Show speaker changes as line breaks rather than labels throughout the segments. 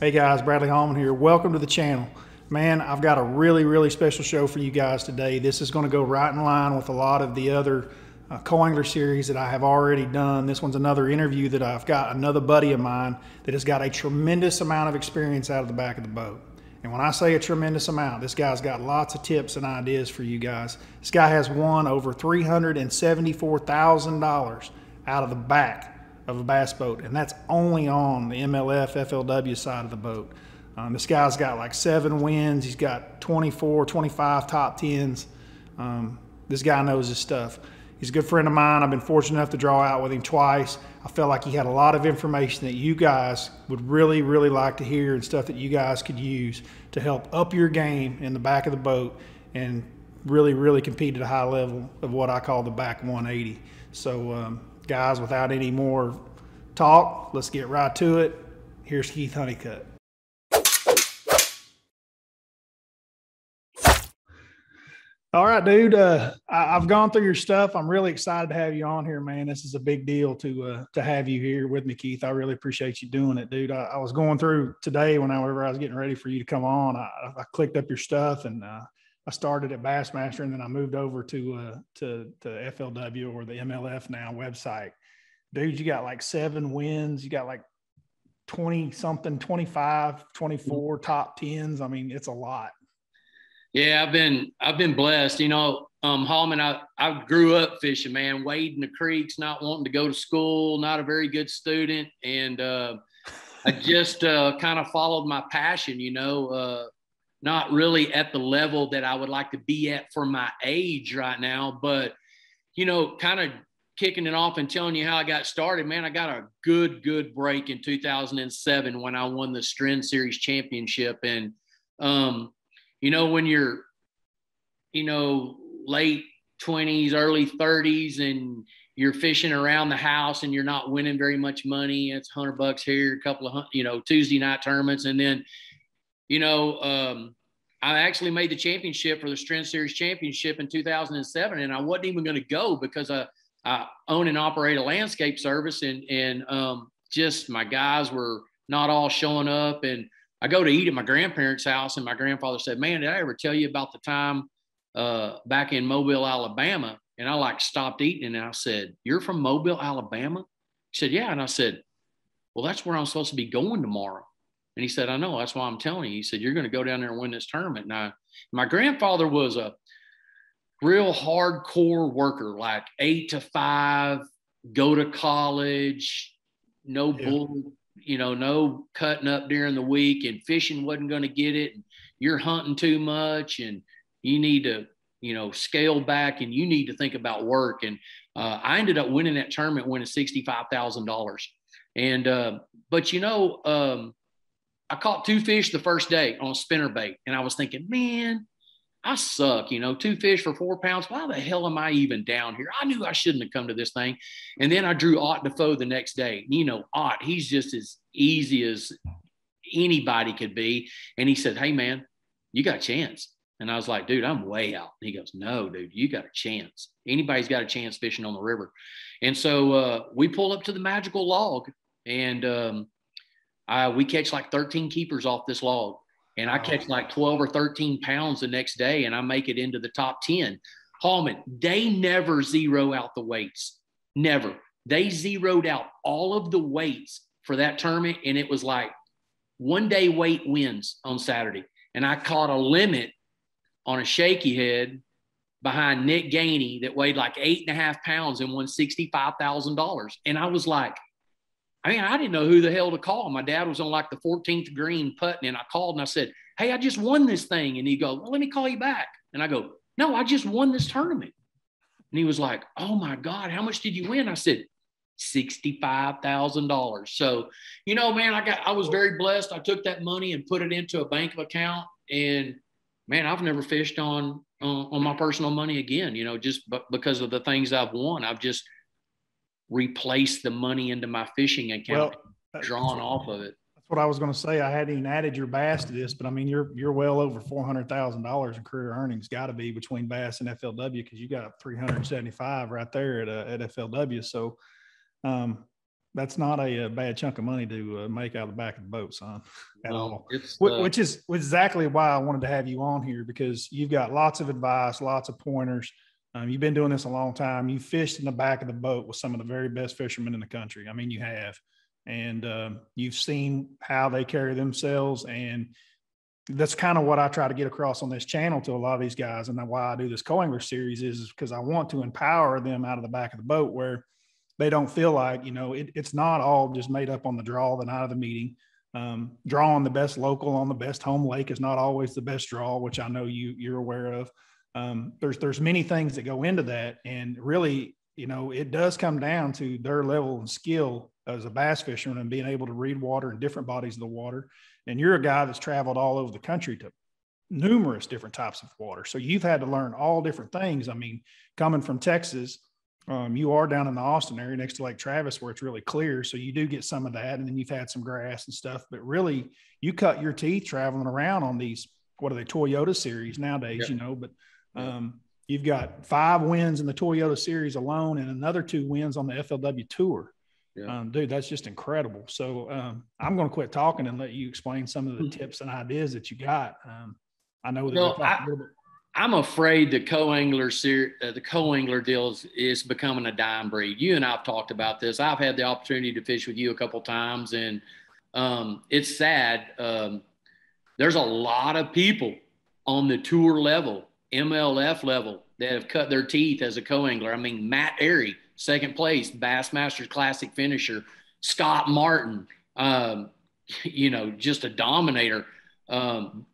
Hey guys, Bradley Hallman here. Welcome to the channel. Man, I've got a really, really special show for you guys today. This is going to go right in line with a lot of the other uh, co-angler series that I have already done. This one's another interview that I've got another buddy of mine that has got a tremendous amount of experience out of the back of the boat. And when I say a tremendous amount, this guy's got lots of tips and ideas for you guys. This guy has won over $374,000 out of the back of a bass boat, and that's only on the MLF FLW side of the boat. Um, this guy's got like seven wins. He's got 24, 25 top tens. Um, this guy knows his stuff. He's a good friend of mine. I've been fortunate enough to draw out with him twice. I felt like he had a lot of information that you guys would really, really like to hear and stuff that you guys could use to help up your game in the back of the boat and really, really compete at a high level of what I call the back 180. So, um, guys, without any more talk, let's get right to it. Here's Keith Honeycutt. All right, dude. Uh, I, have gone through your stuff. I'm really excited to have you on here, man. This is a big deal to uh, to have you here with me, Keith. I really appreciate you doing it, dude. I, I was going through today whenever I was getting ready for you to come on. I, I clicked up your stuff and uh, I started at Bassmaster and then I moved over to uh, to to FLW or the MLF now website. Dude, you got like seven wins. You got like 20 something, 25, 24 top tens. I mean, it's a lot.
Yeah, I've been I've been blessed. You know, um, Hallman, I, I grew up fishing, man, wading the creeks, not wanting to go to school, not a very good student. And uh, I just uh, kind of followed my passion, you know, uh, not really at the level that I would like to be at for my age right now, but you know, kind of kicking it off and telling you how I got started, man, I got a good, good break in 2007 when I won the Stren Series championship. And, um, you know, when you're, you know, late 20s, early 30s, and you're fishing around the house and you're not winning very much money, it's 100 bucks here, a couple of, you know, Tuesday night tournaments. And then, you know, um, I actually made the championship for the Stren Series championship in 2007, and I wasn't even going to go because I, I own and operate a landscape service, and and um, just my guys were not all showing up, and I go to eat at my grandparents' house, and my grandfather said, "Man, did I ever tell you about the time uh, back in Mobile, Alabama?" And I like stopped eating, and I said, "You're from Mobile, Alabama?" He said, "Yeah," and I said, "Well, that's where I'm supposed to be going tomorrow." And he said, I know, that's why I'm telling you. He said, You're going to go down there and win this tournament. Now, my grandfather was a real hardcore worker, like eight to five, go to college, no yeah. bull, you know, no cutting up during the week, and fishing wasn't going to get it. And you're hunting too much, and you need to, you know, scale back, and you need to think about work. And uh, I ended up winning that tournament, winning sixty-five thousand dollars. And uh, but you know, um, I caught two fish the first day on a spinner bait, and I was thinking, man, I suck. You know, two fish for four pounds. Why the hell am I even down here? I knew I shouldn't have come to this thing. And then I drew Ott Defoe the next day. You know, Ott, he's just as easy as anybody could be. And he said, Hey, man, you got a chance. And I was like, dude, I'm way out. And he goes, no, dude, you got a chance. Anybody's got a chance fishing on the river. And so uh, we pull up to the magical log and um, I, we catch like 13 keepers off this log and I catch like 12 or 13 pounds the next day and I make it into the top 10. Hallman, they never zero out the weights. Never. They zeroed out all of the weights for that tournament. And it was like one day weight wins on Saturday. And I caught a limit on a shaky head behind Nick Gainey that weighed like eight and a half pounds and won $65,000. And I was like, I mean, I didn't know who the hell to call. My dad was on like the 14th green putting, and I called and I said, Hey, I just won this thing. And he goes, Well, let me call you back. And I go, No, I just won this tournament. And he was like, Oh my God, how much did you win? I said, $65,000. So, you know, man, I got, I was very blessed. I took that money and put it into a bank account. And man, I've never fished on, uh, on my personal money again, you know, just b- because of the things I've won. I've just, replace the money into my fishing account well, drawn off of it.
That's what I was going to say. I hadn't even added your bass to this, but I mean, you're you're well over four hundred thousand dollars in career earnings. Got to be between bass and FLW because you got three hundred seventy five right there at uh, at FLW. So, um, that's not a, a, bad chunk of money to uh, make out of the back of the boat, son, at no, all.
Uh,
which is exactly why I wanted to have you on here because you've got lots of advice, lots of pointers. Um, you've been doing this a long time. You fished in the back of the boat with some of the very best fishermen in the country. I mean, you have, and um, you've seen how they carry themselves, and that's kind of what I try to get across on this channel to a lot of these guys, and why I do this co-angler series is because I want to empower them out of the back of the boat where they don't feel like you know it, it's not all just made up on the draw the night of the meeting um, drawing the best local on the best home lake is not always the best draw which i know you you're aware of um, there's there's many things that go into that and really you know it does come down to their level of skill as a bass fisherman and being able to read water in different bodies of the water and you're a guy that's traveled all over the country to numerous different types of water so you've had to learn all different things i mean coming from texas um, you are down in the Austin area next to Lake Travis where it's really clear. So you do get some of that. And then you've had some grass and stuff. But really, you cut your teeth traveling around on these, what are they, Toyota series nowadays, you know? But um, you've got five wins in the Toyota series alone and another two wins on the FLW tour. Yeah. Um, dude, that's just incredible. So um, I'm going to quit talking and let you explain some of the mm-hmm. tips and ideas that you got. Um, I know that
well, I, I'm afraid the co-angler ser- uh, the co-angler deal is, is, becoming a dying breed. You and I've talked about this. I've had the opportunity to fish with you a couple times, and um, it's sad. Um, there's a lot of people on the tour level, MLF level, that have cut their teeth as a co-angler. I mean, Matt Arey, second place, Bassmasters Classic finisher. Scott Martin, um, you know, just a dominator. Um,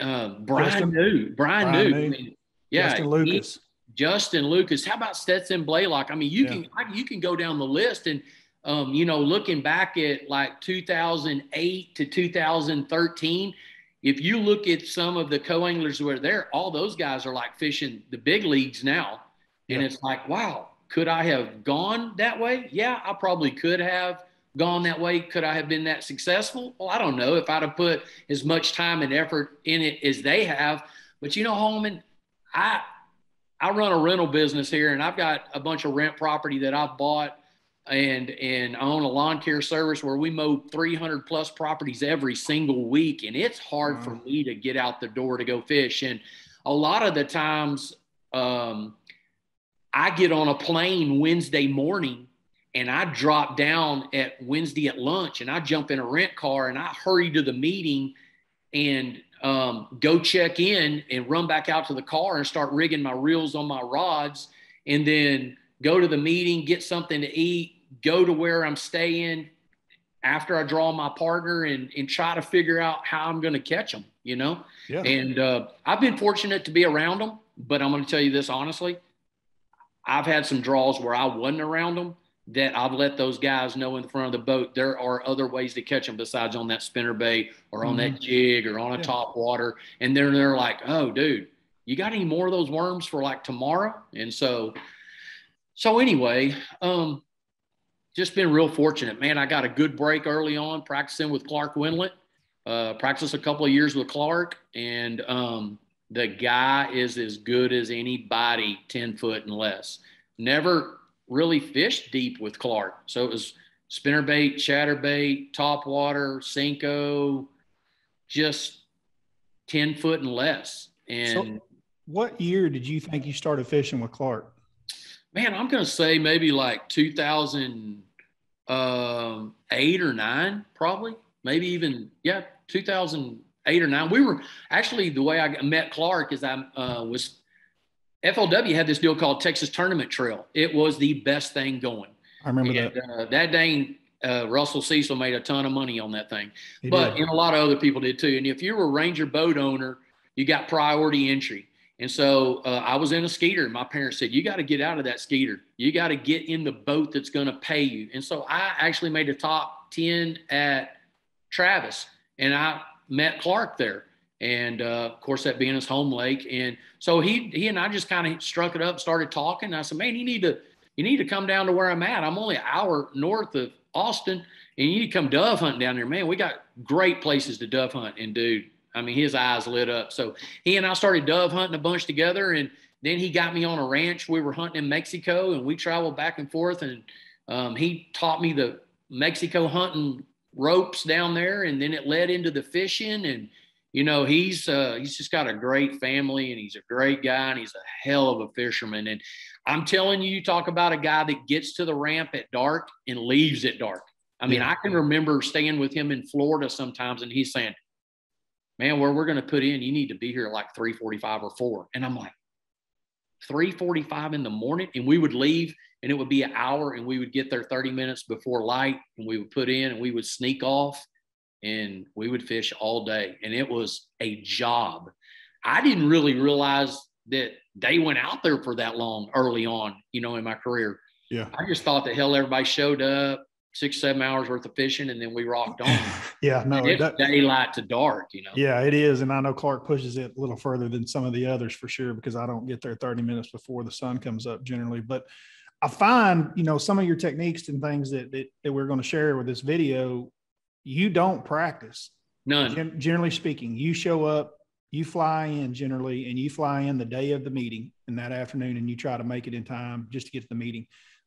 uh, Brian Justin, knew. Brian, Brian New. I mean, yeah,
Justin Lucas. He,
Justin Lucas. How about Stetson Blaylock? I mean, you yeah. can you can go down the list and um, you know, looking back at like 2008 to 2013, if you look at some of the co-anglers who are there, all those guys are like fishing the big leagues now. And it's like, wow, could I have gone that way? Yeah, I probably could have gone that way, could I have been that successful? Well, I don't know if I'd have put as much time and effort in it as they have. But you know, Hallman, I I run a rental business here, and I've got a bunch of rent property that I've bought, and and I own a lawn care service where we mow 300 plus properties every single week, and it's hard wow. for me to get out the door to go fish. And a lot of the times, um, I get on a plane Wednesday morning and I drop down at Wednesday at lunch and I jump in a rent car and I hurry to the meeting and um, go check in and run back out to the car and start rigging my reels on my rods and then go to the meeting, get something to eat, go to where I'm staying after I draw my partner and, and try to figure out how I'm going to catch them, you know? Yeah. And uh, I've been fortunate to be around them, but I'm going to tell you this honestly. I've had some draws where I wasn't around them that I've let those guys know in the front of the boat there are other ways to catch them besides on that spinner bait or on mm-hmm. that jig or on a yeah. top water. And then they're like, oh, dude, you got any more of those worms for like tomorrow? And so, so anyway, um, just been real fortunate, man. I got a good break early on practicing with Clark Wendlandt. Uh, practiced a couple of years with Clark, and um, the guy is as good as anybody 10 foot and less. Never really fished deep with Clark. So it was spinnerbait, chatterbait, top water, Senko, just 10 foot and less. And so
what year did you think you started fishing with Clark?
Man, I'm going to say maybe like 2008 um, or nine, probably. Maybe even, yeah, 2008 or nine. We were actually the way I met Clark is I uh, was FLW had this deal called Texas Tournament Trail. It was the best thing going.
I remember and, that.
Uh, that dang uh, Russell Cecil made a ton of money on that thing, he but and a lot of other people did too. And if you were a Ranger boat owner, you got priority entry. And so uh, I was in a Skeeter. My parents said, "You got to get out of that Skeeter. You got to get in the boat that's going to pay you." And so I actually made a top ten at Travis, and I met Clark there and uh, of course that being his home lake. And so he he and I just kind of struck it up, started talking. I said, man, you need to you need to come down to where I'm at. I'm only an hour north of Austin, and you need to come dove hunting down there, man. We got great places to dove hunt, and dude, I mean, his eyes lit up. So he and I started dove hunting a bunch together, and then he got me on a ranch. We were hunting in Mexico, and we traveled back and forth, and Um, he taught me the Mexico hunting ropes down there, and then it led into the fishing. And you know, he's uh, he's just got a great family, and he's a great guy, and he's a hell of a fisherman. And I'm telling you, you talk about a guy that gets to the ramp at dark and leaves at dark. I mean, yeah. I can remember staying with him in Florida sometimes, and he's saying, "Man, where we're going to put in, you need to be here like 3:45 or 4." And I'm like, 3:45 in the morning, and we would leave, and it would be an hour, and we would get there 30 minutes before light, and we would put in, and we would sneak off, and we would fish all day, and it was a job. I didn't really realize that they went out there for that long early on, you know, in my career.
Yeah.
I just thought that hell everybody showed up, six, seven hours worth of fishing, and then we rocked on.
yeah, no,
it's that, daylight to dark, you know.
Yeah, it is, and I know Clark pushes it a little further than some of the others for sure because I don't get there 30 minutes before the sun comes up generally. But I find, you know, some of your techniques and things that that, that we're going to share with this video, you don't practice.
None.
Gen- generally speaking, you show up, you fly in generally, and you fly in the day of the meeting in that afternoon, and you try to make it in time just to get to the meeting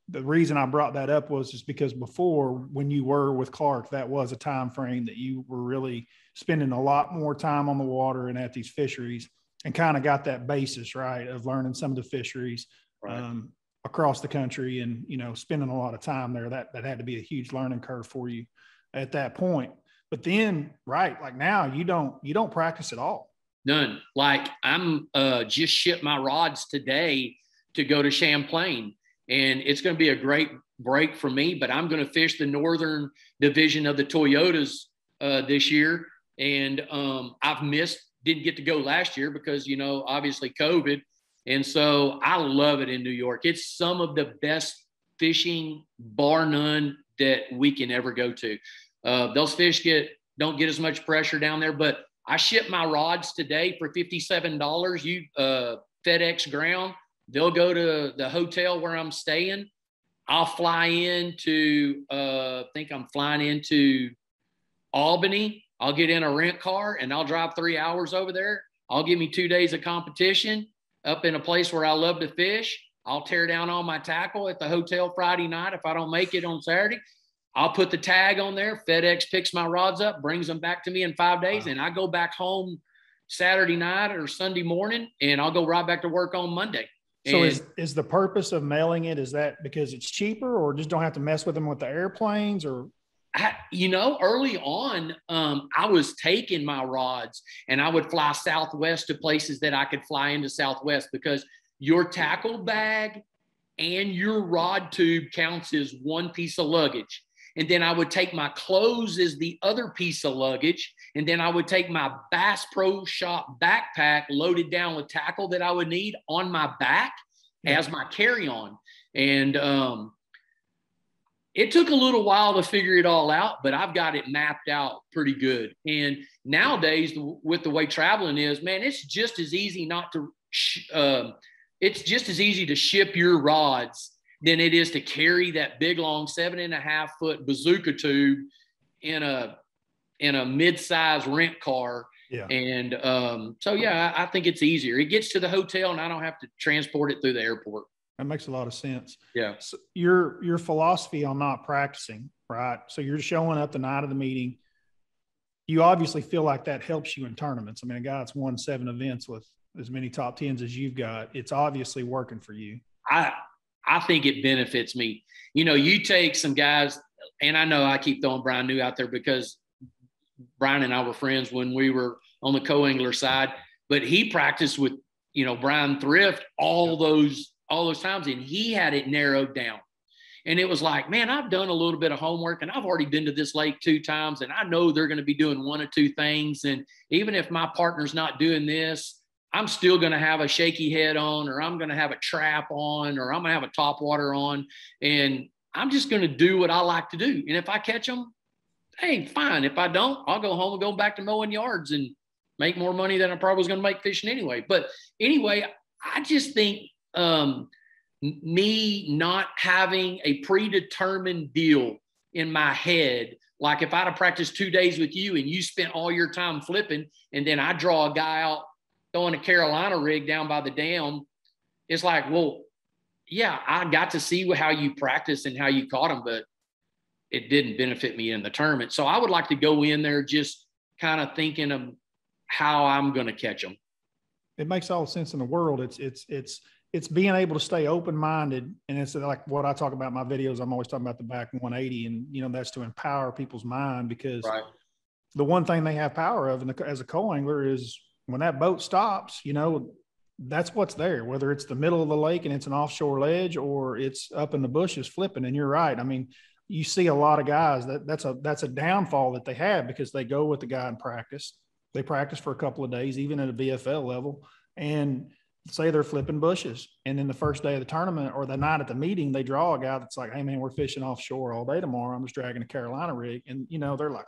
the reason I brought that up was just because before when you were with Clark, that was a time frame that you were really spending a lot more time on the water and at these fisheries and kind of got that basis right of learning some of the fisheries right. um, across the country and you know spending a lot of time there. That that had to be a huge learning curve for you at that point. But then, right, like now you don't you don't practice at all.
None. Like I'm uh, just shipped my rods today to go to Champlain and it's going to be a great break for me. But I'm going to fish the northern division of the Toyotas uh, this year, and um, I've missed, didn't get to go last year because you know obviously COVID, and so I love it in New York. It's some of the best fishing, bar none, that we can ever go to. Uh, those fish get don't get as much pressure down there, but I shipped my rods today for fifty-seven dollars. You uh, FedEx ground They'll go to the hotel where I'm staying. I'll fly into, uh, I think I'm flying into Albany. I'll get in a rent car and I'll drive three hours over there. I'll give me two days of competition up in a place where I love to fish. I'll tear down all my tackle at the hotel Friday night if I don't make it on Saturday. I'll put the tag on there. FedEx picks my rods up, brings them back to me in five days, wow. and I go back home Saturday night or Sunday morning, and I'll go right back to work on Monday.
So and, is is the purpose of mailing it is that because it's cheaper, or just don't have to mess with them with the airplanes, or
I, you know, early on, um, I was taking my rods and I would fly Southwest to places that I could fly into Southwest because your tackle bag and your rod tube counts as one piece of luggage. And then I would take my clothes as the other piece of luggage. And then I would take my Bass Pro Shop backpack loaded down with tackle that I would need on my back yeah. as my carry on. And um, it took a little while to figure it all out, but I've got it mapped out pretty good. And nowadays, with the way traveling is, man, it's just as easy not to, sh- uh, it's just as easy to ship your rods than it is to carry that big long seven and a half foot bazooka tube in a in a mid-size rent car
yeah.
And um, so, yeah, I, I, think it's easier. It gets to the hotel, and I don't have to transport it through the airport.
That makes a lot of sense.
Yeah.
So your your philosophy on not practicing, right? So you're showing up the night of the meeting. You obviously feel like that helps you in tournaments. I mean, a guy that's won seven events with as many top tens as you've got, it's obviously working for you.
I I think it benefits me. You know, you take some guys, and I know I keep throwing Brian New out there because Brian and I were friends when we were on the co-angler side, but he practiced with, you know, Bryan Thrift all those, all those times and he had it narrowed down. And it was like, man, I've done a little bit of homework and I've already been to this lake two times and I know they're going to be doing one or two things. And even if my partner's not doing this, I'm still going to have a shaky head on, or I'm going to have a trap on, or I'm going to have a top water on. And I'm just going to do what I like to do. And if I catch them, hey, fine. If I don't, I'll go home and go back to mowing yards and make more money than I probably was going to make fishing anyway. But anyway, I just think um, me not having a predetermined deal in my head, like if I'd have practiced two days with you and you spent all your time flipping, and then I draw a guy out throwing a Carolina rig down by the dam, it's like, well, yeah, I got to see how you practice and how you caught them, but it didn't benefit me in the tournament. So I would like to go in there just kind of thinking of how I'm going to catch them.
It makes all the sense in the world. It's it's it's it's being able to stay open minded, and it's like what I talk about in my videos. I'm always talking about the back 180, and you know that's to empower people's mind because right. the one thing they have power of, the, as a co-angler, is when that boat stops. You know, that's what's there. Whether it's the middle of the lake and it's an offshore ledge, or it's up in the bushes flipping. And you're right. I mean, you see a lot of guys that that's a that's a downfall that they have because they go with the guy in practice. They practice for a couple of days, even at a BFL level, and say they're flipping bushes and then the first day of the tournament or the night at the meeting they draw a guy that's like hey man we're fishing offshore all day tomorrow i'm just dragging a carolina rig and you know they're like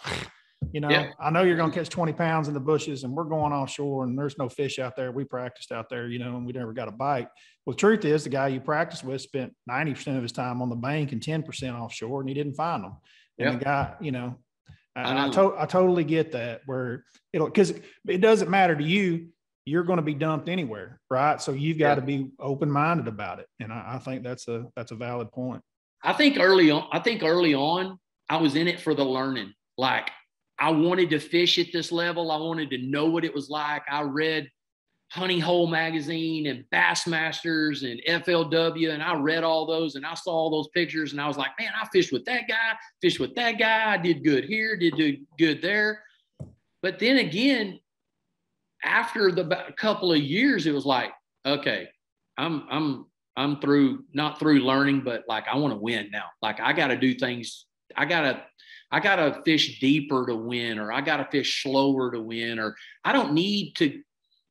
you know yeah. i know you're going to catch 20 pounds in the bushes and we're going offshore and there's no fish out there we practiced out there you know and we never got a bite well the truth is the guy you practiced with spent 90% of his time on the bank and 10% offshore and he didn't find them and yeah. the guy you know I, I, to- I totally get that where it'll because it doesn't matter to you you're going to be dumped anywhere, right? So you've got yeah. to be open minded about it, and I, I, think that's a that's a valid point.
I think early on, I think early on, I was in it for the learning. Like I wanted to fish at this level. I wanted to know what it was like. I read Honey Hole magazine and Bassmasters and FLW, and I read all those and I saw all those pictures, and I was like, man, I fished with that guy, fished with that guy. I did good here, did do good there. But then again, after the couple of years, it was like, okay, I'm I'm I'm through not through learning, but like I want to win now. Like I got to do things. I gotta I gotta fish deeper to win, or I gotta fish slower to win, or I don't need to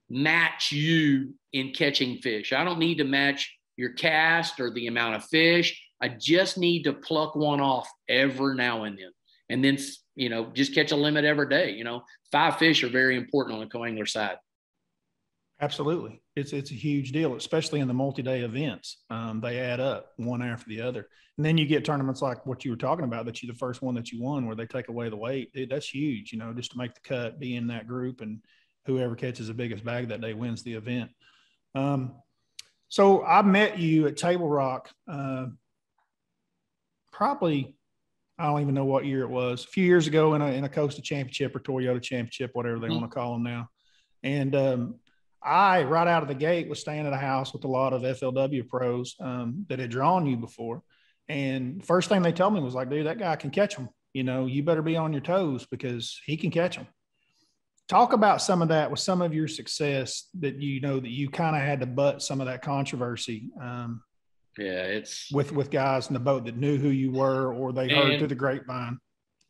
match you in catching fish. I don't need to match your cast or the amount of fish. I just need to pluck one off every now and then, and then you know just catch a limit every day. You know, five fish are very important on the co-angler side.
Absolutely, it's it's a huge deal, especially in the multi-day events. Um, they add up one after the other, and then you get tournaments like what you were talking about that you the first one that you won where they take away the weight. Dude, that's huge. You know, just to make the cut, be in that group, and whoever catches the biggest bag that day wins the event. Um, so I met you at Table Rock, uh, probably I don't even know what year it was. A few years ago in a in a Costa Championship or Toyota Championship, whatever they mm-hmm. want to call them now. And um, I, right out of the gate, was staying at a house with a lot of FLW pros um, that had drawn you before. And first thing they told me was like, dude, that guy can catch them. You know, you better be on your toes because he can catch them. Talk about some of that with some of your success that you know that you kind of had to butt some of that controversy um,
yeah, it's
with with guys in the boat that knew who you were or they heard through the grapevine.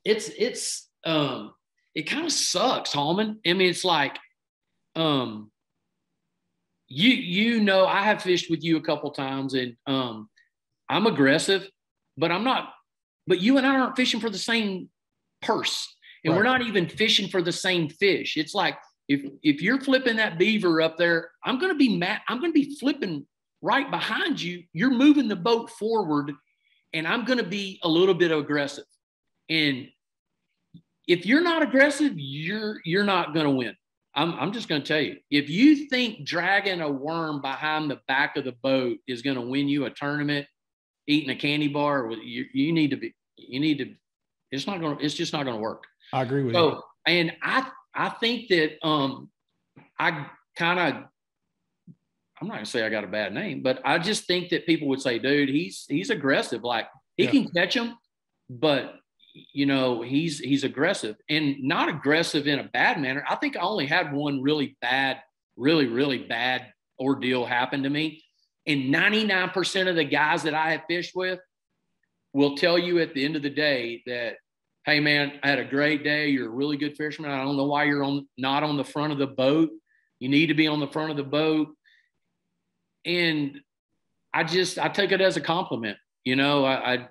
It's it's um it kind of sucks, Hallman. I mean, it's like um you you know I have fished with you a couple times and um I'm aggressive, but I'm not but you and I aren't fishing for the same purse. And right. we're not even fishing for the same fish. It's like if if you're flipping that beaver up there, I'm gonna be mad. I'm gonna be flipping right behind you, you're moving the boat forward, and I'm going to be a little bit aggressive. And if you're not aggressive, you're you're not going to win. I'm, I'm just going to tell you, if you think dragging a worm behind the back of the boat is going to win you a tournament, eating a candy bar, you, you need to be, you need to, it's not going to, it's just not going to work.
I agree with
so,
you.
And I, I think that um, I kind of I'm not gonna say I got a bad name, but I just think that people would say, dude, he's he's aggressive. Like he yeah. can catch him, but you know, he's he's aggressive and not aggressive in a bad manner. I think I only had one really bad, really, really bad ordeal happen to me. And 99% of the guys that I have fished with will tell you at the end of the day that, hey man, I had a great day. You're a really good fisherman. I don't know why you're on not on the front of the boat. You need to be on the front of the boat and I just I take it as a compliment. You know, I, I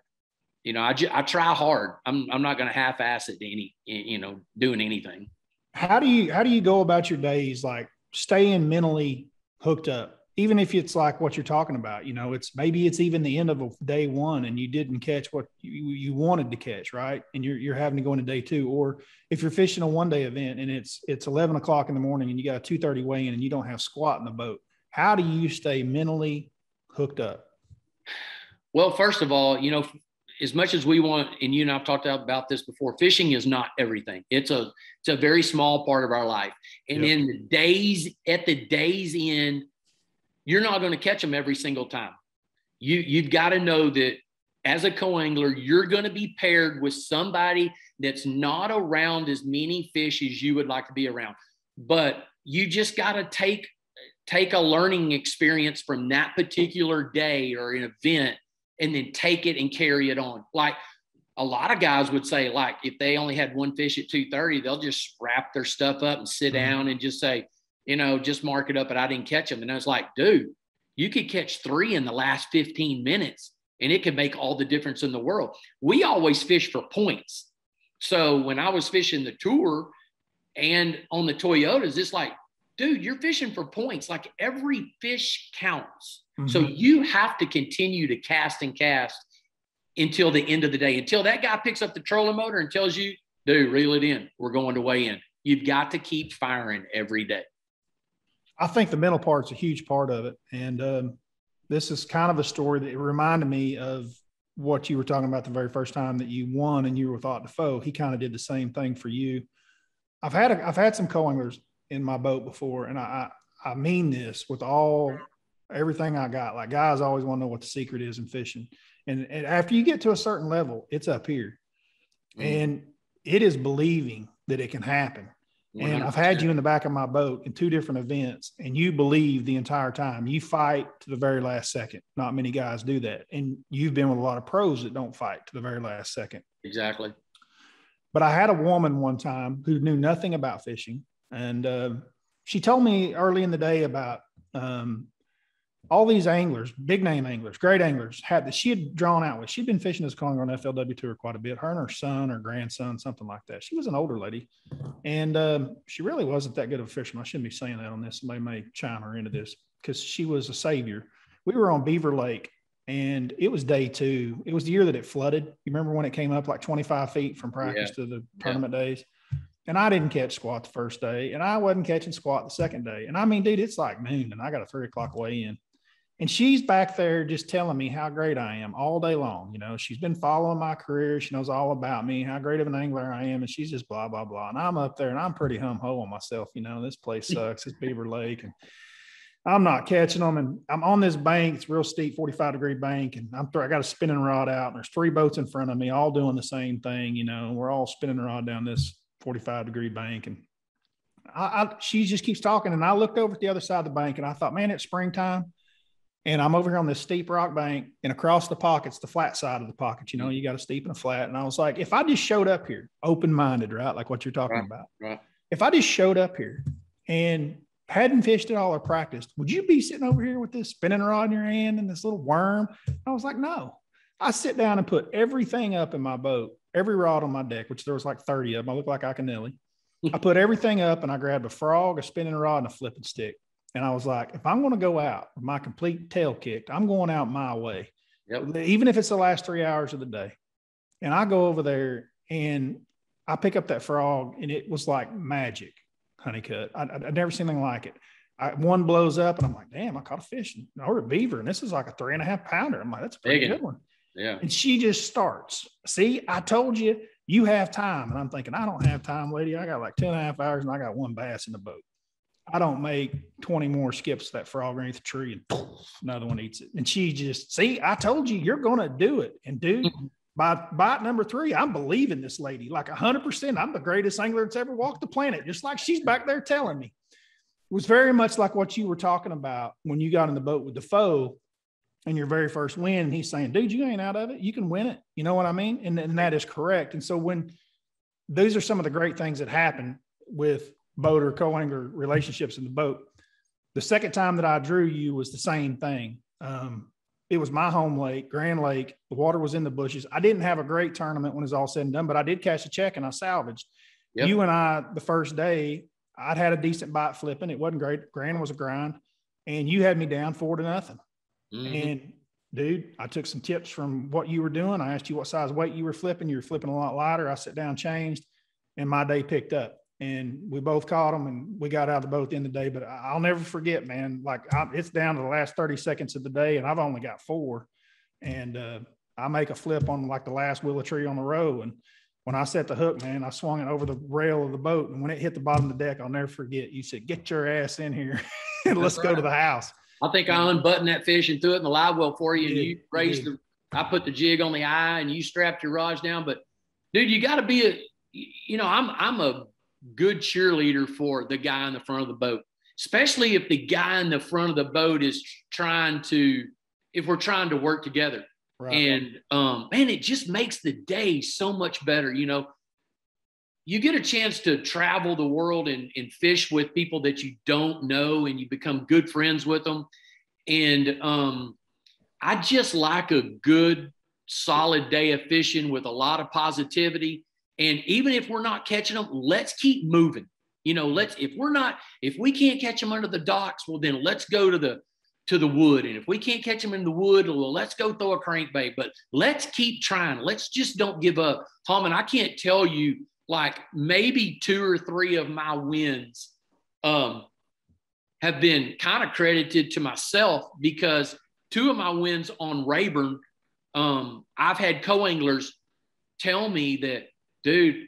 you know, I, I try hard. I'm I'm not going to half-ass it to any you know doing anything.
How do you how do you go about your days like staying mentally hooked up? Even if it's like what you're talking about, you know, it's maybe it's even the end of a day one and you didn't catch what you, you wanted to catch, right? And you're you're having to go into day two, or if you're fishing a one day event and it's it's 11 o'clock in the morning and you got a 2:30 weigh in and you don't have squat in the boat, how do you stay mentally hooked up?
Well, first of all, you know, as much as we want, and you and I've talked about this before, fishing is not everything. It's a it's a very small part of our life. And yep. in the days at the days end, you're not going to catch them every single time. You you've got to know that as a co-angler, you're going to be paired with somebody that's not around as many fish as you would like to be around. But you just got to take take a learning experience from that particular day or an event and then take it and carry it on. Like a lot of guys would say, like if they only had one fish at 2:30, they'll just wrap their stuff up and sit mm-hmm. down and just say, you know, just mark it up, but I didn't catch them. And I was like, dude, you could catch three in the last 15 minutes and it could make all the difference in the world. We always fish for points. So when I was fishing the tour and on the Toyotas, it's like, dude, you're fishing for points. Like every fish counts. Mm-hmm. So you have to continue to cast and cast until the end of the day, until that guy picks up the trolling motor and tells you, dude, reel it in. We're going to weigh in. You've got to keep firing every day.
I think the mental part's a huge part of it. And um, this is kind of a story that reminded me of what you were talking about the very first time that you won and you were with Ott Defoe. He kind of did the same thing for you. I've had a, I've had some co-anglers in my boat before, and I, I, I mean this with all everything I got. Like guys always want to know what the secret is in fishing, and, and after you get to a certain level, it's up here, mm. and it is believing that it can happen. 100%. And I've had you in the back of my boat in two different events, and you believe the entire time. You fight to the very last second. Not many guys do that. And you've been with a lot of pros that don't fight to the very last second.
Exactly.
But I had a woman one time who knew nothing about fishing. And uh, she told me early in the day about um, all these anglers, big name anglers, great anglers, had that she had drawn out with. She'd been fishing this calling on FLW tour quite a bit. Her and her son or grandson, something like that. She was an older lady, and um, she really wasn't that good of a fisherman. I shouldn't be saying that on this. Somebody may chime her into this because she was a savior. We were on Beaver Lake, and it was day two. It was the year that it flooded. You remember when it came up like 25 feet from practice yeah. to the tournament yeah. days? And I didn't catch squat the first day, and I wasn't catching squat the second day. And I mean, dude, it's like noon, and I got a three o'clock weigh in and she's back there just telling me how great I am all day long. You know, she's been following my career. She knows all about me, how great of an angler I am. And she's just blah, blah, blah. And I'm up there and I'm pretty hum ho on myself. You know, this place sucks. It's Beaver Lake. And I'm not catching them. And I'm on this bank. It's real steep, 45 degree bank. And I'm, th- I got a spinning rod out. And there's three boats in front of me, all doing the same thing. You know, and we're all spinning the rod down this 45 degree bank. And I, I, she just keeps talking. And I looked over at the other side of the bank and I thought, man, it's springtime and I'm over here on this steep rock bank, and across the pocket's the flat side of the pocket. You know, you got a steep and a flat. And I was like, if I just showed up here, open minded, right? Like what you're talking
right,
about.
Right.
If I just showed up here and hadn't fished at all or practiced, would you be sitting over here with this spinning rod in your hand and this little worm? I was like, no. I sit down and put everything up in my boat, every rod on my deck, which there was like 30 of them. I look like I Iaconelli. I put everything up and I grabbed a frog, a spinning rod, and a flipping stick. And I was like, if I'm going to go out with my complete tail kicked, I'm going out my way, yep. even if it's the last three hours of the day. And I go over there and I pick up that frog, and it was like magic, Honeycutt. I, would never seen anything like it. I, one blows up, and I'm like, damn, I caught a fish or a beaver, and this is like a three and a half pounder. I'm like, that's a pretty Big good one.
Yeah.
And she just starts. See, I told you, you have time. And I'm thinking, I don't have time, lady. I got like 10 and a half hours, and I got one bass in the boat. I don't make 20 more skips that frog underneath the tree and poof, another one eats it. And she just, see, I told you, you're going to do it. And dude, mm-hmm. by bite number three, I'm believing this lady like 100%. I'm the greatest angler that's ever walked the planet, just like she's back there telling me. It was very much like what you were talking about when you got in the boat with Defoe and your very first win. And he's saying, dude, you ain't out of it. You can win it. You know what I mean? And, and that is correct. And so when those are some of the great things that happen with boater co-angler relationships in the boat. The second time that I drew you was the same thing. Um, it was my home lake, Grand Lake. The water was in the bushes. I didn't have a great tournament when it was all said and done, but I did cash a check and I salvaged. Yep. You and I, the first day, I'd had a decent bite flipping. It wasn't great. Grand was a grind, and you had me down four to nothing. Mm-hmm. And dude, I took some tips from what you were doing. I asked you what size weight you were flipping. You were flipping a lot lighter. I sat down, changed, and my day picked up and we both caught them and we got out of the boat at the end of the day. But I'll never forget, man. Like I, it's down to the last 30 seconds of the day and I've only got four. and uh, I make a flip on like the last willow tree on the row. And when I set the hook, man, I swung it over the rail of the boat. And when it hit the bottom of the deck, I'll never forget. You said, "Get your ass in here and let's right. go to the house."
I think I unbuttoned that fish and threw it in the live well for you, and you raised the. I put the jig on the eye, and you strapped your rods down. But dude, you got to be a. You know, I'm I'm a good cheerleader for the guy in the front of the boat, especially if the guy in the front of the boat is trying to. If we're trying to work together, right. and um, man, it just makes the day so much better. You know, you get a chance to travel the world and, and fish with people that you don't know and you become good friends with them and um, i just like a good solid day of fishing with a lot of positivity and even if we're not catching them let's keep moving. You know let's if we're not if we can't catch them under the docks well then let's go to the to the wood. And if we can't catch them in the wood well let's go throw a crankbait. But let's keep trying. Let's just don't give up. Tom and i can't tell you like maybe two or three of my wins um, have been kind of credited to myself because two of my wins on Rayburn, um, I've had co-anglers tell me that, dude,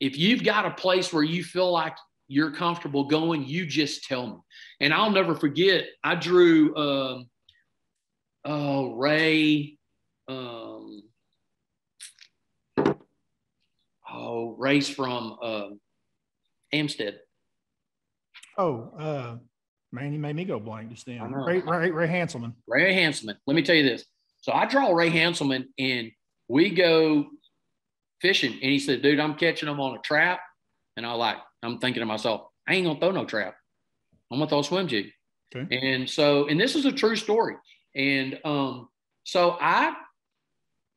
if you've got a place where you feel like you're comfortable going, you just tell me. And I'll never forget, I drew um, oh, Ray, um, oh, Ray's from uh, Amstead.
Oh, uh, man, you made me go blank just then. Ray, Ray, Ray Hanselman.
Ray Hanselman. Let me tell you this. So I draw Ray Hanselman and we go fishing. And he said, dude, I'm catching them on a trap. And I like, I'm thinking to myself, I ain't gonna throw no trap. I'm gonna throw a swim jig. Okay. And so, and this is a true story. And um, so I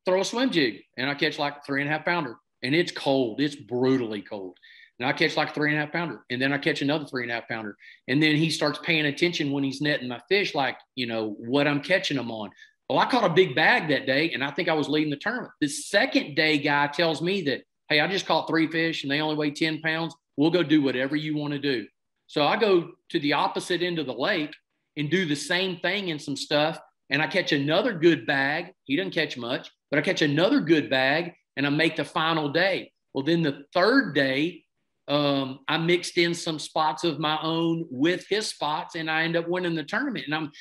throw a swim jig and I catch like a three and a half pounder and it's cold. It's brutally cold. And I catch like three and a half pounder, and then I catch another three and a half pounder, and then he starts paying attention when he's netting my fish, like you know what I'm catching them on. Well, I caught a big bag that day, and I think I was leading the tournament. The second day guy tells me that, hey, I just caught three fish, and they only weigh ten pounds. We'll go do whatever you want to do. So I go to the opposite end of the lake and do the same thing in some stuff, and I catch another good bag. He doesn't catch much, but I catch another good bag, and I make the final day. Well, then the third day, um, I mixed in some spots of my own with his spots, and I end up winning the tournament. And I'm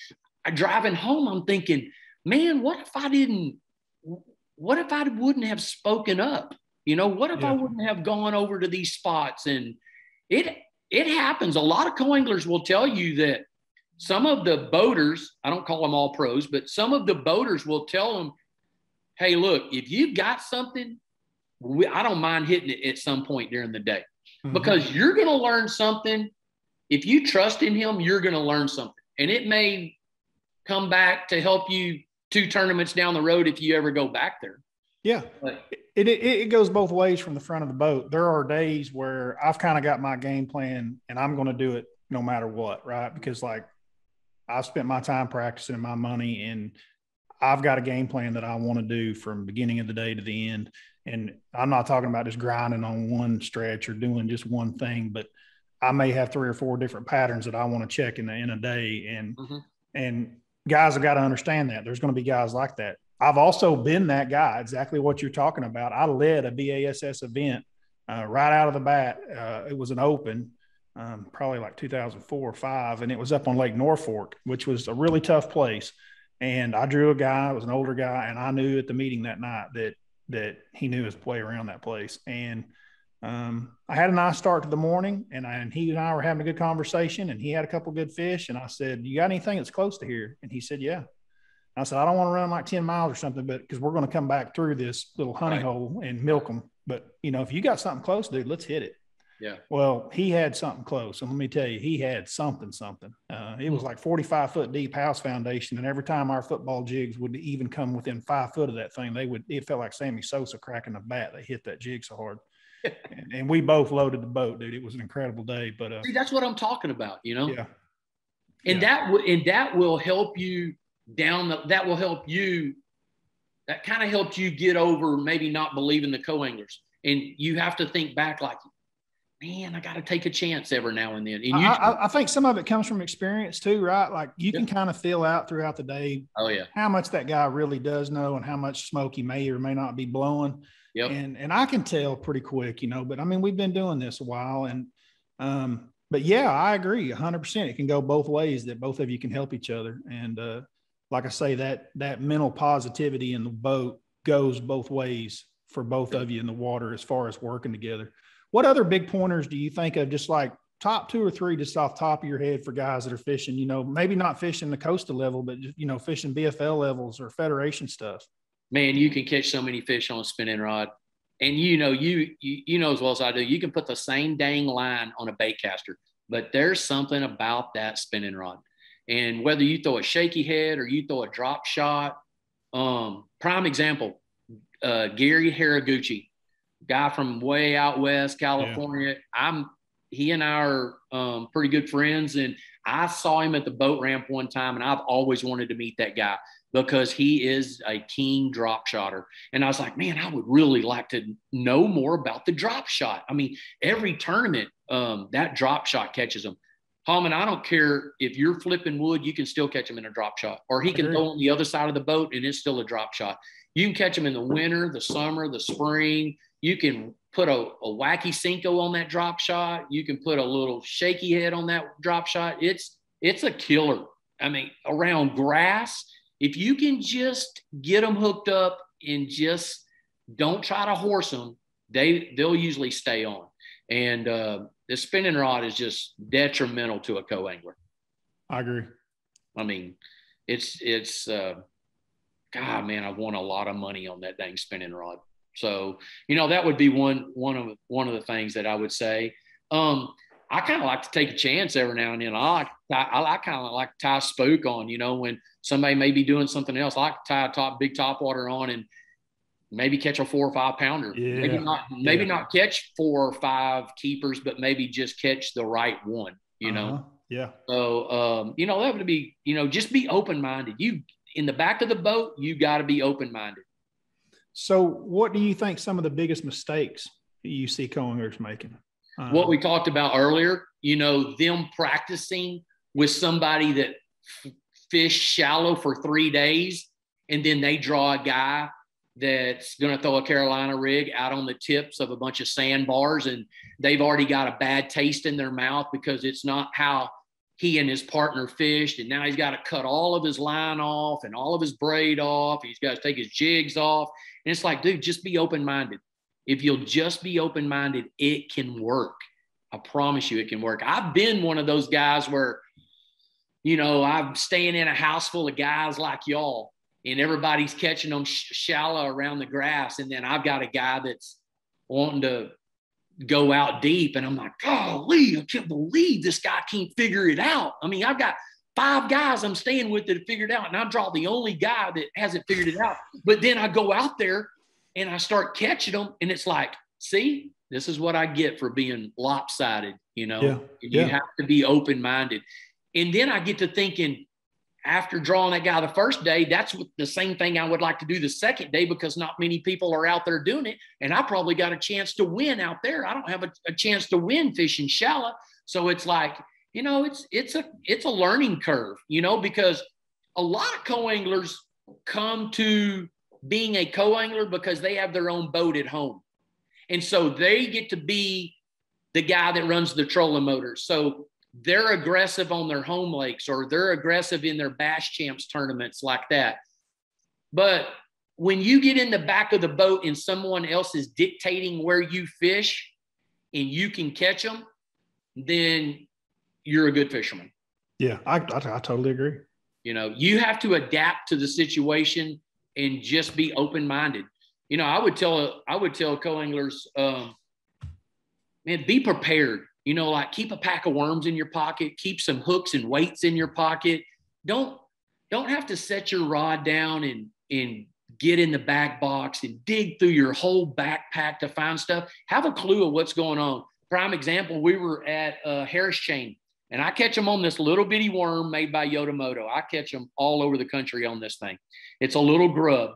I driving home. I'm thinking, man, what if I didn't? What if I wouldn't have spoken up? You know, what if yeah. I wouldn't have gone over to these spots? And it it happens. A lot of co-anglers will tell you that some of the boaters, I don't call them all pros, but some of the boaters will tell them, hey, look, if you've got something, we, I don't mind hitting it at some point during the day mm-hmm. because you're going to learn something. If you trust in him, you're going to learn something. And it may come back to help you two tournaments down the road if you ever go back there.
Yeah. But, it, it, it goes both ways from the front of the boat. There are days where I've kind of got my game plan and I'm going to do it no matter what, right? Because like I've spent my time practicing my money and I've got a game plan that I want to do from beginning of the day to the end. And I'm not talking about just grinding on one stretch or doing just one thing, but I may have three or four different patterns that I want to check in, the, in a day. And, mm-hmm. and guys have got to understand that there's going to be guys like that. I've also been that guy, exactly what you're talking about. I led a BASS event uh, right out of the bat. Uh, it was an open, um, probably like 2004 or five, and it was up on Lake Norfork, which was a really tough place. And I drew a guy, it was an older guy, and I knew at the meeting that night that that he knew his way around that place. And um, I had a nice start to the morning, and, I, and he and I were having a good conversation, and he had a couple good fish. And I said, "You got anything that's close to here?" And he said, "Yeah." I said, "I don't want to run like ten miles or something, but because we're going to come back through this little honey right. hole and milk them. But you know, if you got something close, dude, let's hit it."
Yeah.
Well, he had something close. And let me tell you, he had something, something. Uh, it was like 45 foot deep house foundation. And every time our football jigs would even come within five foot of that thing, they would, it felt like Sammy Sosa cracking a bat. They hit that jig so hard. And, and, we both loaded the boat, dude. It was an incredible day. But uh,
See, that's what I'm talking about, you know?
Yeah.
And yeah. that w- and that will help you down the, that will help you. That kind of helped you get over maybe not believing the co-anglers. And you have to think back like man, I got to take a chance every now and then. And
you, I, I, think some of it comes from experience too, right? Like you yeah. can kind of feel out throughout the day.
Oh yeah,
how much that guy really does know and how much smoke he may or may not be blowing.
Yep.
And and I can tell pretty quick, you know. But I mean, we've been doing this a while, and um, but yeah, I agree, hundred percent. It can go both ways. That both of you can help each other, and uh, like I say, that that mental positivity in the boat goes both ways for both of you in the water as far as working together. What other big pointers do you think of? Just like top two or three, just off top of your head for guys that are fishing. You know, maybe not fishing the Costa level, but you know, fishing BFL levels or federation stuff
man, you can catch so many fish on a spinning rod. And you know, you, you you know as well as I do, you can put the same dang line on a bait caster, but there's something about that spinning rod. And whether you throw a shaky head or you throw a drop shot, um, prime example, uh, Gary Haraguchi, guy from way out west California. Yeah. I'm he and I are um, pretty good friends, and I saw him at the boat ramp one time, and I've always wanted to meet that guy because he is a king drop shotter. And I was like, man, I would really like to know more about the drop shot. I mean, every tournament, um, that drop shot catches them. Hallman, I don't care if you're flipping wood, you can still catch him in a drop shot, or he can go on the other side of the boat and it's still a drop shot. You can catch him in the winter, the summer, the spring. You can put a, a wacky Senko on that drop shot. You can put a little shaky head on that drop shot. It's it's a killer. I mean, around grass, if you can just get them hooked up and just don't try to horse them, they they'll usually stay on. And uh, the spinning rod is just detrimental to a co-angler.
I agree.
I mean, it's it's uh, God, man, I won a lot of money on that dang spinning rod. So you know that would be one one of one of the things that I would say. Um, I kind of like to take a chance every now and then. I like I, I kind of like to tie a spook on, you know, when somebody may be doing something else. I like to tie a top big top water on and maybe catch a four or five pounder.
Yeah.
Maybe not maybe yeah. not catch four or five keepers, but maybe just catch the right one, you uh-huh. know.
Yeah.
So um, you know, that would be, you know, just be open minded. You in the back of the boat, you got to be open minded.
So what do you think some of the biggest mistakes you see co-anglers making?
Uh, what we talked about earlier, you know, them practicing with somebody that f- fish shallow for three days, and then they draw a guy that's going to throw a Carolina rig out on the tips of a bunch of sandbars, and they've already got a bad taste in their mouth because it's not how he and his partner fished, and now he's got to cut all of his line off and all of his braid off. He's got to take his jigs off, and it's like, dude, just be open minded. If you'll just be open minded, it can work. I promise you it can work. I've been one of those guys where, you know, I'm staying in a house full of guys like y'all, and everybody's catching them sh- shallow around the grass. And then I've got a guy that's wanting to go out deep. And I'm like, golly, I can't believe this guy can't figure it out. I mean, I've got five guys I'm staying with that have figured it out, and I draw the only guy that hasn't figured it out. But then I go out there and I start catching them, and it's like, see, this is what I get for being lopsided, you know.
Yeah.
You
yeah.
have to be open minded. And then I get to thinking, after drawing that guy the first day, that's the same thing I would like to do the second day because not many people are out there doing it. And I probably got a chance to win out there. I don't have a, a chance to win fishing shallow. So it's like, you know, it's it's a it's a learning curve, you know, because a lot of co-anglers come to being a co-angler because they have their own boat at home. And so they get to be the guy that runs the trolling motors. So they're aggressive on their home lakes or they're aggressive in their bass champs tournaments like that. But when you get in the back of the boat and someone else is dictating where you fish and you can catch them, then you're a good fisherman.
Yeah, I, I, I totally agree.
You know, you have to adapt to the situation and just be open minded. You know, I would tell I would tell co-anglers, um, man, be prepared. You know, like keep a pack of worms in your pocket, keep some hooks and weights in your pocket. Don't don't have to set your rod down and and get in the back box and dig through your whole backpack to find stuff. Have a clue of what's going on. Prime example, we were at uh, Harris Chain and I catch them on this little bitty worm made by Yamamoto. I catch them all over the country on this thing. It's a little grub.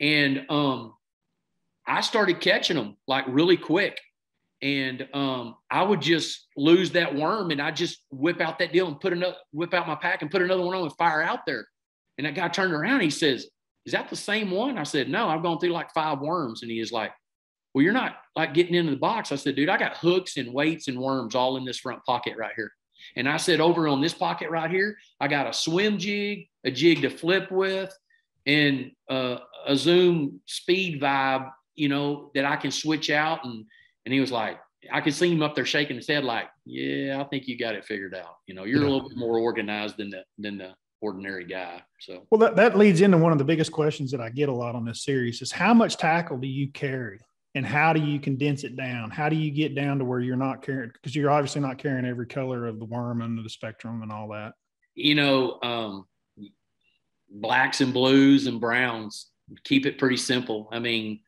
And um, I started catching them like really quick. and um, I would just lose that worm, and I just whip out that deal and put another whip out my pack and put another one on and fire out there. And that guy turned around. He says, "Is that the same one?" I said, "No, I've gone through like five worms." And he is like, "Well, you're not like getting into the box." I said, "Dude, I got hooks and weights and worms all in this front pocket right here." And I said, over on this pocket right here, I got a swim jig, a jig to flip with, and uh, a Zoom speed vibe, you know, that I can switch out. And and he was like, I could see him up there shaking his head, like, "Yeah, I think you got it figured out. You know, you're yeah. a little bit more organized than the than the ordinary guy." So,
well, that that leads into one of the biggest questions that I get a lot on this series: is how much tackle do you carry? And how do you condense it down? How do you get down to where you're not carrying because you're obviously not carrying every color of the worm under the spectrum and all that.
You know, um, blacks and blues and browns. Keep it pretty simple. I mean,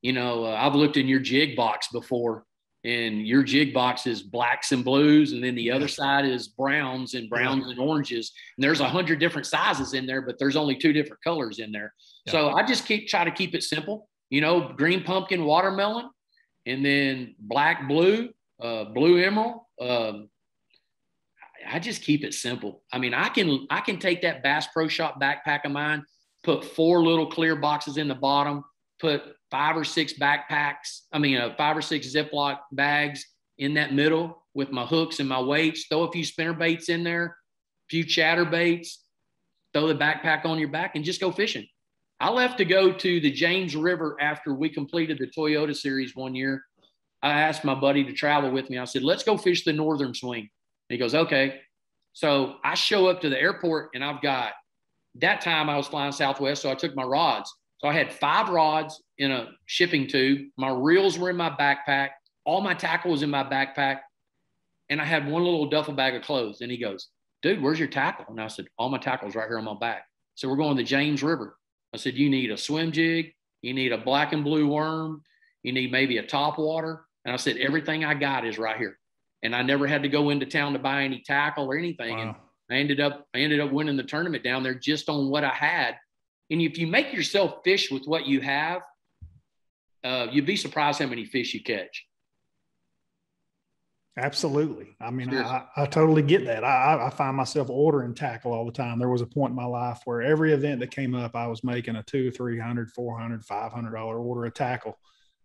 you know, uh, I've looked in your jig box before, and your jig box is blacks and blues, and then the other side is browns and browns yeah. and oranges. And there's a hundred different sizes in there, but there's only two different colors in there. Yeah. So I just keep try to keep it simple you know, green pumpkin, watermelon, and then black blue, uh, blue emerald. Um, I just keep it simple. I mean, I can I can take that Bass Pro Shop backpack of mine, put four little clear boxes in the bottom, put five or six backpacks. I mean, uh, five or six Ziploc bags in that middle with my hooks and my weights. Throw a few spinner baits in there, a few chatter baits. Throw the backpack on your back and just go fishing. I left to go to the James River after we completed the Toyota series one year. I asked my buddy to travel with me. I said, let's go fish the northern swing. And he goes, okay. So I show up to the airport and I've got that time I was flying Southwest. So I took my rods. So I had five rods in a shipping tube. My reels were in my backpack. All my tackle was in my backpack. And I had one little duffel bag of clothes. And he goes, dude, where's your tackle? And I said, all my tackle's right here on my back. So we're going to the James River. I said, you need a swim jig, you need a black and blue worm, you need maybe a top water. And I said, everything I got is right here. And I never had to go into town to buy any tackle or anything. Wow. And I ended up, I ended up winning the tournament down there just on what I had. And if you make yourself fish with what you have, uh, you'd be surprised how many fish you catch.
Absolutely. I mean, I, I, totally get that. I, I find myself ordering tackle all the time. There was a point in my life where every event that came up, I was making a two, 300, 400, 500 dollar order of tackle.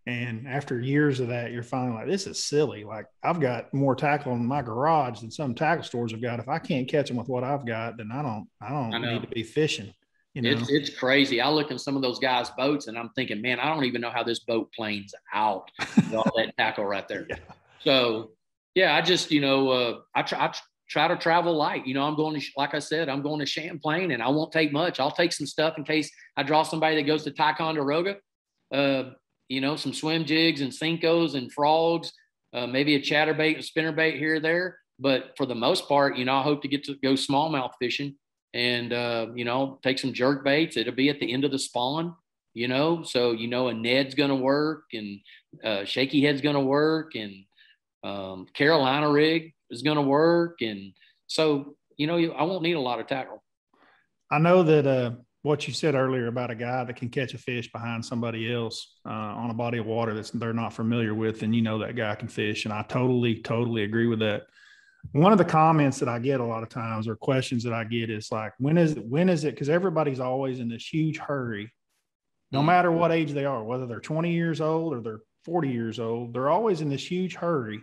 And after years of that, you're finally like, this is silly. Like I've got more tackle in my garage than some tackle stores have got. If I can't catch them with what I've got, then I don't, I don't I need to be fishing.
You know? It's, it's crazy. I look in some of those guys' boats and I'm thinking, man, I don't even know how this boat planes out with all that tackle right there. Yeah. So yeah, I just, you know, uh, I try, I try to travel light. You know, I'm going to, like I said, I'm going to Champlain and I won't take much. I'll take some stuff in case I draw somebody that goes to Ticonderoga, uh, you know, some swim jigs and Senkos and frogs, uh, maybe a chatterbait and spinnerbait here or there. But for the most part, you know, I hope to get to go smallmouth fishing and, uh, you know, take some jerk baits. It'll be at the end of the spawn, you know, so, you know, a Ned's going to work and uh, shaky head's going to work and, um, Carolina rig is going to work. And so, you know, I won't need a lot of tackle.
I know that uh, what you said earlier about a guy that can catch a fish behind somebody else uh, on a body of water that they're not familiar with, and you know that guy can fish. And I totally, totally agree with that. One of the comments that I get a lot of times or questions that I get is like, when is it, when is it? Because everybody's always in this huge hurry, no mm-hmm. matter what age they are, whether they're 20 years old or they're 40 years old, they're always in this huge hurry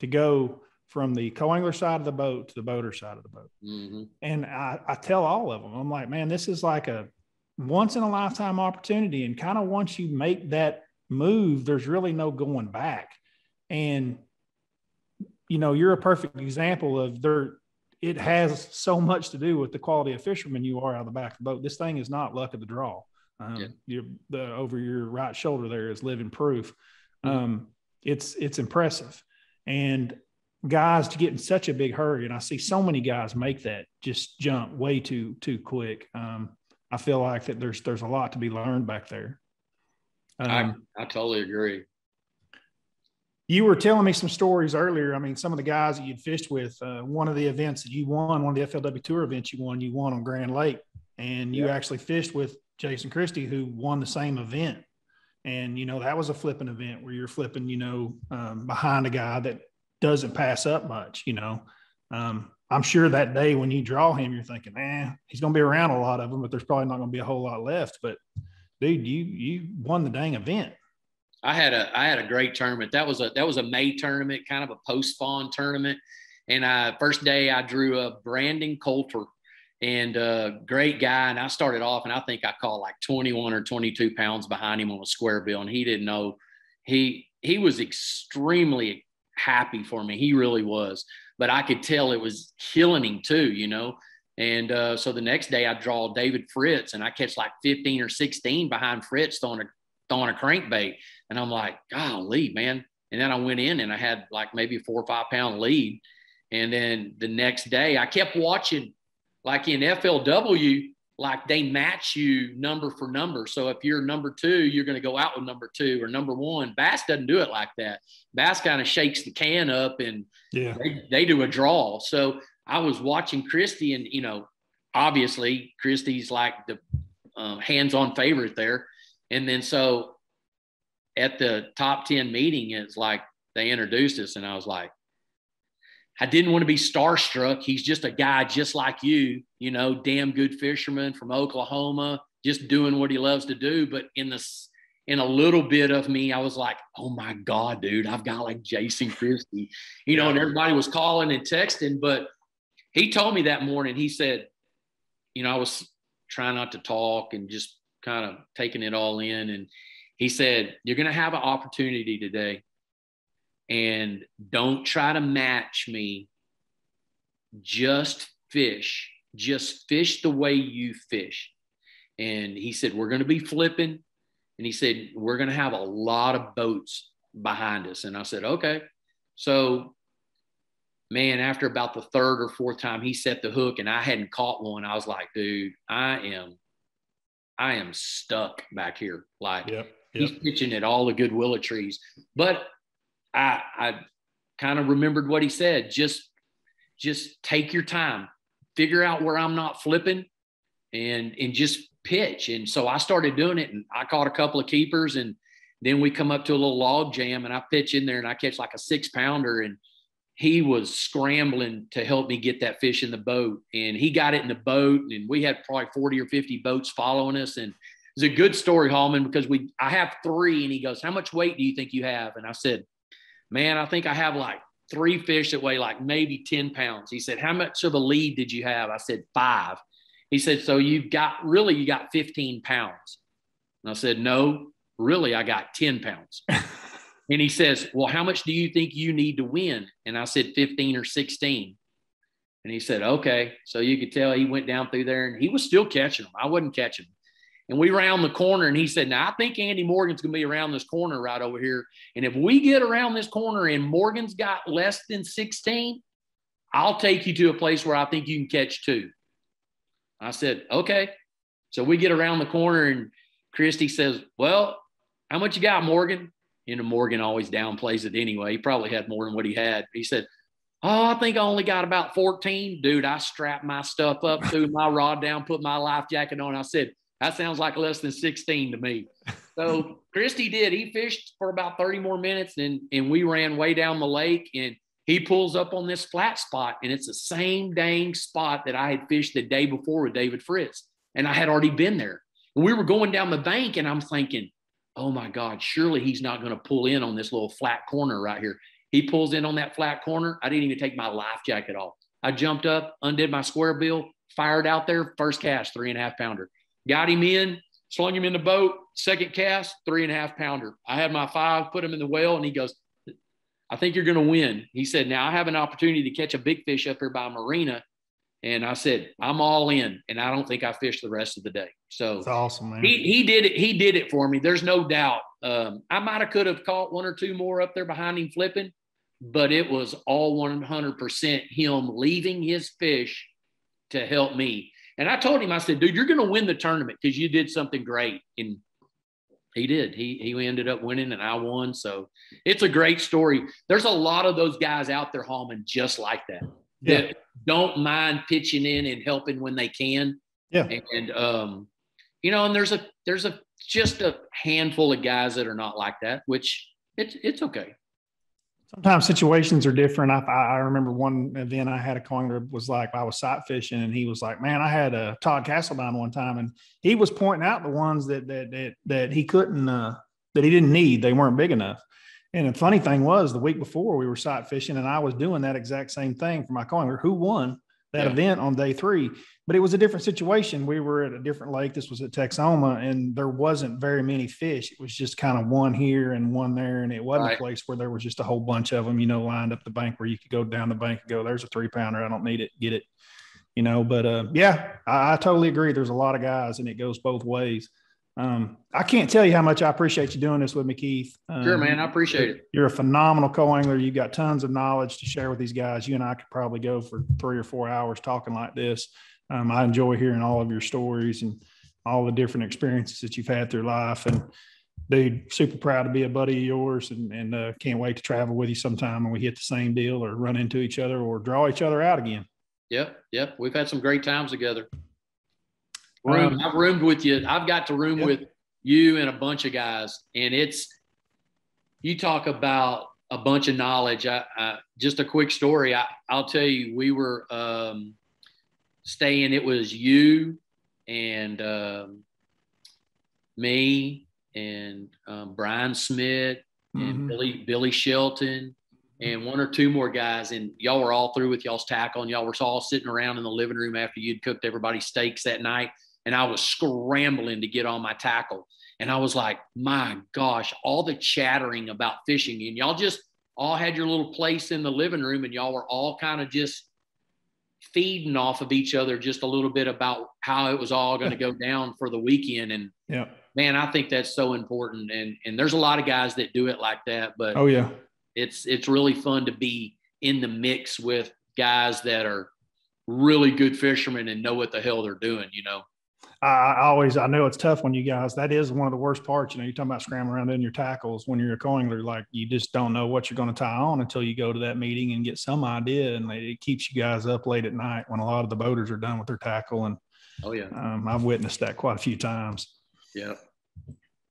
to go from the co-angler side of the boat to the boater side of the boat. Mm-hmm. And I, I tell all of them, I'm like, man, this is like a once in a lifetime opportunity. And kind of once you make that move, there's really no going back. And, you know, you're a perfect example of there, it has so much to do with the quality of fisherman you are out of the back of the boat. This thing is not luck of the draw. Um, yeah. the over your right shoulder there is living proof. Mm-hmm. Um, it's it's impressive, and guys to get in such a big hurry, and I see so many guys make that just jump way too too quick. Um, I feel like that there's there's a lot to be learned back there.
Um, I I totally agree.
You were telling me some stories earlier. I mean, some of the guys that you'd fished with, uh, one of the events that you won, one of the FLW Tour events you won, you won on Grand Lake, and you actually fished with Jason Christie, who won the same event. And, you know, that was a flipping event where you're flipping, you know, um, behind a guy that doesn't pass up much, you know. Um, I'm sure that day when you draw him, you're thinking, man, he's going to be around a lot of them, but there's probably not going to be a whole lot left. But dude, you you won the dang event.
I had a I had a great tournament. That was a that was a May tournament, kind of a post spawn tournament. And I first day I drew a Brandon Coulter and a great guy. And I started off and I think I caught like 21 or 22 pounds behind him on a square bill. And he didn't know he he was extremely happy for me. He really was. But I could tell it was killing him too, you know. And uh, so the next day I draw David Fritz and I catch like 15 or 16 behind Fritz throwing a throwing a crankbait. And I'm like, golly, man. And then I went in and I had like maybe a four or five pound lead. And then the next day I kept watching, like in FLW, like they match you number for number. So if you're number two, you're going to go out with number two or number one. Bass doesn't do it like that. Bass kind of shakes the can up and yeah. they, they do a draw. So I was watching Christie and, you know, obviously Christie's like the uh, hands-on favorite there. And then so at the top 10 meeting, it's like they introduced us and I was like, I didn't want to be starstruck. He's just a guy just like you, you know, damn good fisherman from Oklahoma, just doing what he loves to do. But in the in a little bit of me, I was like, oh my God, dude, I've got like Jason Christie, you know, and everybody was calling and texting. But he told me that morning, he said, you know, I was trying not to talk and just kind of taking it all in. And he said, You're going to have an opportunity today. And don't try to match me. Just fish. Just fish the way you fish. And he said, We're going to be flipping. And he said, We're going to have a lot of boats behind us. And I said, Okay. So, man, after about the third or fourth time he set the hook and I hadn't caught one, I was like, Dude, I am I am stuck back here. Like yep, yep. he's pitching at all the good willow trees. But I I kind of remembered what he said. Just just take your time, figure out where I'm not flipping and and just pitch. And so I started doing it and I caught a couple of keepers and then we come up to a little log jam and I pitch in there and I catch like a six pounder and he was scrambling to help me get that fish in the boat and he got it in the boat and we had probably 40 or 50 boats following us and it's a good story Hallman because we I have three and he goes how much weight do you think you have and I said man I think I have like three fish that weigh like maybe 10 pounds he said how much of a lead did you have I said five he said so you've got really you got 15 pounds and I said no really I got 10 pounds And he says, Well, how much do you think you need to win? And I said, 15 or 16. And he said, Okay. So you could tell he went down through there and he was still catching them. I wasn't catching them. And we round the corner and he said, Now I think Andy Morgan's going to be around this corner right over here. And if we get around this corner and Morgan's got less than 16, I'll take you to a place where I think you can catch two. I said, Okay. So we get around the corner and Christie says, Well, how much you got, Morgan? know, Morgan always downplays it anyway. He probably had more than what he had. He said, Oh, I think I only got about 14. Dude, I strapped my stuff up, threw my rod down, put my life jacket on. I said, That sounds like less than 16 to me. So Christie did. He fished for about 30 more minutes and, and we ran way down the lake and he pulls up on this flat spot and it's the same dang spot that I had fished the day before with David Fritz. And I had already been there. And we were going down the bank and I'm thinking, oh my God, surely he's not going to pull in on this little flat corner right here. He pulls in on that flat corner. I didn't even take my life jacket off. I jumped up, undid my square bill, fired out there, first cast, three and a half pounder. Got him in, slung him in the boat, second cast, three and a half pounder. I had my five, put him in the well, and he goes, I think you're going to win. He said, Now I have an opportunity to catch a big fish up here by Marina. And I said, I'm all in. And I don't think I fished the rest of the day. So
that's awesome, man.
He, he did it. He did it for me. There's no doubt. Um, I might have could have caught one or two more up there behind him flipping, but it was all 100% him leaving his fish to help me. And I told him, I said, dude, you're going to win the tournament because you did something great. And he did. He he ended up winning, and I won. So it's a great story. There's a lot of those guys out there, Hallman, just like that. Yeah. That don't mind pitching in and helping when they can.
Yeah.
And um, you know, and there's a there's a just a handful of guys that are not like that, which it's it's okay.
Sometimes situations are different. I, I remember one event I had a co-angler was like I was sight fishing, and he was like, "Man, I had a Todd Castledine one time, and he was pointing out the ones that that that, that he couldn't uh, that he didn't need. They weren't big enough." And the funny thing was, the week before we were sight fishing, and I was doing that exact same thing for my co-angler. Who won that yeah. event on day three? But it was a different situation. We were at a different lake. This was at Texoma, and there wasn't very many fish. It was just kind of one here and one there, and it wasn't right. a place where there was just a whole bunch of them, you know, lined up the bank where you could go down the bank and go, "There's a three pounder. I don't need it. Get it." You know, but uh, yeah, I, I totally agree. There's a lot of guys, and it goes both ways. Um, I can't tell you how much I appreciate you doing this with me, Keith. Um,
sure, man. I appreciate it.
You're a phenomenal co-angler. You've got tons of knowledge to share with these guys. You and I could probably go for three or four hours talking like this. Um, I enjoy hearing all of your stories and all the different experiences that you've had through life. And dude, super proud to be a buddy of yours and, and uh, can't wait to travel with you sometime when we hit the same deal or run into each other or draw each other out again.
Yep. Yep. We've had some great times together. Room. Um, I've roomed with you. I've got to room with you and a bunch of guys, and it's you talk about a bunch of knowledge. I, I just a quick story. I, will tell you, we were um, staying. It was you and um, me and um, Brian Smith and mm-hmm. Billy Billy Shelton and one or two more guys, and y'all were all through with y'all's tackle, and y'all were all sitting around in the living room after you'd cooked everybody's steaks that night and I was scrambling to get on my tackle. And I was like, my gosh, all the chattering about fishing, and y'all just all had your little place in the living room, and y'all were all kind of just feeding off of each other just a little bit about how it was all going to go down for the weekend. And yeah, man, I think that's so important. And and there's a lot of guys that do it like that, but
oh yeah,
it's it's really fun to be in the mix with guys that are really good fishermen and know what the hell they're doing, you know.
I always I know it's tough when you guys. That is one of the worst parts. You know, you're talking about scrambling around in your tackles when you're a co-angler. Like you just don't know what you're going to tie on until you go to that meeting and get some idea. And it keeps you guys up late at night when a lot of the boaters are done with their tackle. And
oh yeah,
um, I've witnessed that quite a few times.
Yeah.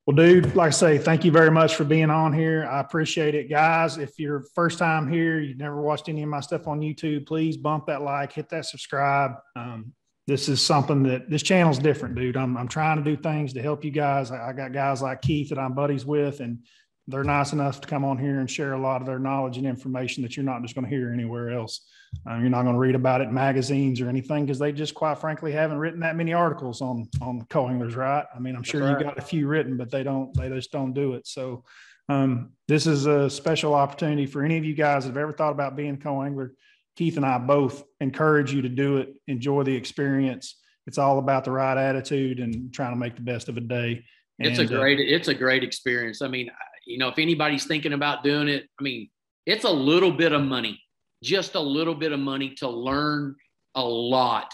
Well, dude, like I say, thank you very much for being on here. I appreciate it, guys. If you're first time here, you've never watched any of my stuff on YouTube, please bump that like, hit that subscribe. Um, this is something that this channel's different, dude. I'm, I'm trying to do things to help you guys. I, I got guys like Keith that I'm buddies with, and they're nice enough to come on here and share a lot of their knowledge and information that you're not just going to hear anywhere else. Um, you're not going to read about it in magazines or anything because they just quite frankly haven't written that many articles on on co-anglers, right? I mean, I'm sure right. you got a few written, but they don't they just don't do it. So um, this is a special opportunity for any of you guys that have ever thought about being a co-angler Keith and I both encourage you to do it, enjoy the experience. It's all about the right attitude and trying to make the best of a day.
It's a uh, great, uh, it's a great experience. I mean, you know, if anybody's thinking about doing it, I mean, it's a little bit of money, just a little bit of money to learn a lot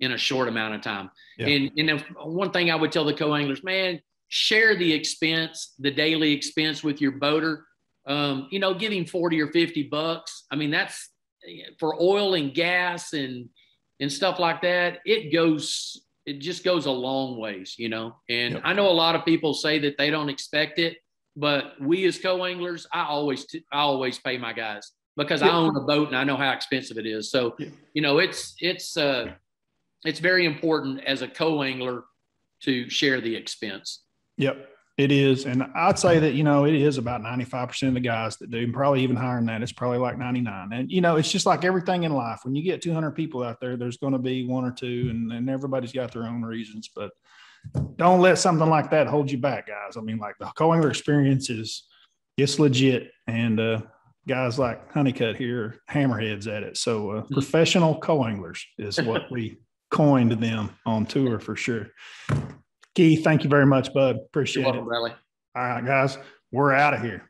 in a short amount of time. Yeah. And, and if, one thing I would tell the co-anglers, man, share the expense, the daily expense with your boater. Um, you know, give him 40 or 50 bucks. I mean, that's, for oil and gas and and stuff like that, it goes it just goes a long ways, you know. And yep. I know a lot of people say that they don't expect it, but we as co-anglers, I always t- I always pay my guys because yep. I own a boat and I know how expensive it is. So, yep. you know, it's it's uh it's very important as a co-angler to share the expense.
Yep. It is. And I'd say that, you know, it is about 95% of the guys that do, and probably even higher than that. It's probably like 99. And, you know, it's just like everything in life. When you get 200 people out there, there's going to be one or two, and, and everybody's got their own reasons. But don't let something like that hold you back, guys. I mean, like the co-angler experience is, it's legit. And uh, guys like Honeycutt here hammerheads at it. So uh, mm-hmm. professional co-anglers is what we coined them on tour for sure. Keith, thank you very much, bud. Appreciate You're
welcome,
it.
Bradley.
All right, guys, we're out of here.